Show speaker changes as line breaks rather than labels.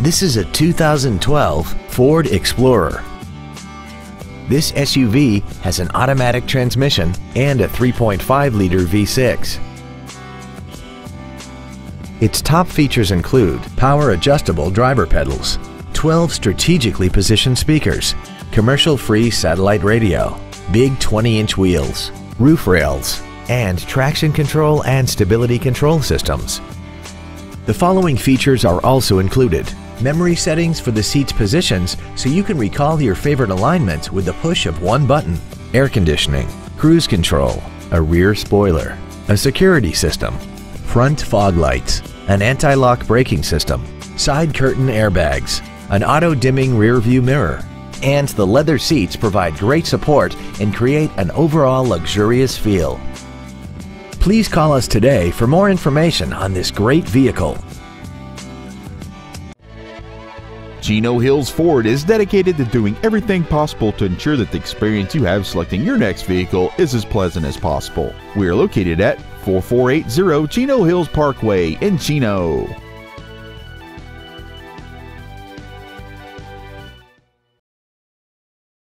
This is a 2012 Ford Explorer. This SUV has an automatic transmission and a 3.5-liter V6. Its top features include power adjustable driver pedals, 12 strategically positioned speakers, commercial-free satellite radio, big 20-inch wheels, roof rails, and traction control and stability control systems. The following features are also included. Memory settings for the seat's positions so you can recall your favorite alignment with the push of one button. Air conditioning, cruise control, a rear spoiler, a security system, front fog lights, an anti-lock braking system, side curtain airbags, an auto-dimming rear view mirror, and the leather seats provide great support and create an overall luxurious feel. Please call us today for more information on this great vehicle.
Chino Hills Ford is dedicated to doing everything possible to ensure that the experience you have selecting your next vehicle is as pleasant as possible. We are located at 4480 Chino Hills Parkway in Chino.